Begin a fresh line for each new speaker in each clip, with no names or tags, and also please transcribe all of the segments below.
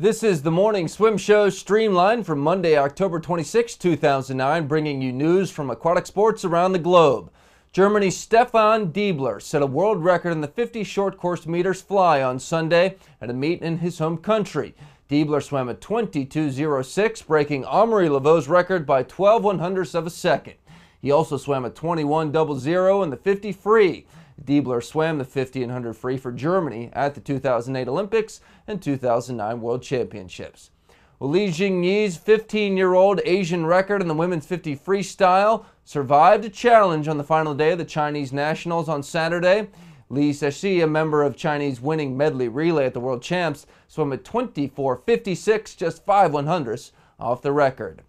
This is the morning swim show Streamlined from Monday, October 26, 2009, bringing you news from aquatic sports around the globe. Germany's Steffen Deibler set a world record in the 50 short course meters fly on Sunday at a meet in his home country. Deibler swam at 22.06, breaking Amaury Leveaux's record by 12 one hundredths of a second. He also swam at 21.00 in the 50 free. Deibler swam the 50 and 100 free for Germany at the 2008 Olympics and 2009 World Championships. Le Jingyi's 15-year-old Asian record in the women's 50 freestyle survived a challenge on the final day of the Chinese Nationals on Saturday. Li Zhesi, a member of Chinese winning medley relay at the World Champs, swam at 24.56, just 5 one hundredths off the record.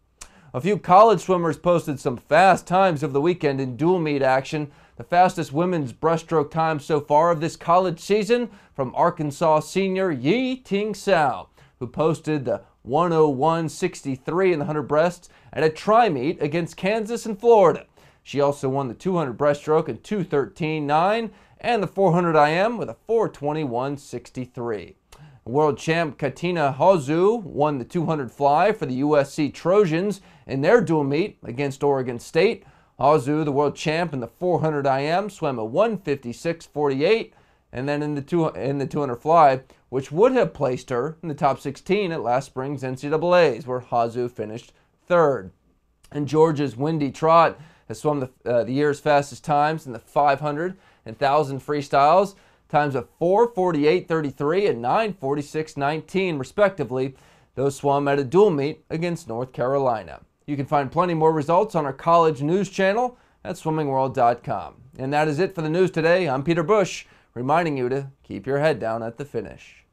A few college swimmers posted some fast times of the weekend in dual meet action. The fastest women's breaststroke time so far of this college season from Arkansas senior Yi-Ting Siow, who posted the 101.63 in the 100 breasts at a tri meet against Kansas and Florida. She also won the 200 breaststroke in 213.9 and the 400 IM with a 421.63. World champ Katinka Hosszú won the 200 fly for the USC Trojans in their dual meet against Oregon State. Hosszú, the world champ in the 400 IM, swam a 156.48, and then in the, two, in the 200 fly, which would have placed her in the top 16 at last spring's NCAA's, where Hosszú finished third. And Georgia's Wendy Trott has swum the, uh, the year's fastest times in the 500 and 1,000 freestyles, times of 448.33 and 946.19, respectively. Those swum at a dual meet against North Carolina. You can find plenty more results on our college news channel at swimmingworld.com. And that is it for the news today. I'm Peter Bush, reminding you to keep your head down at the finish.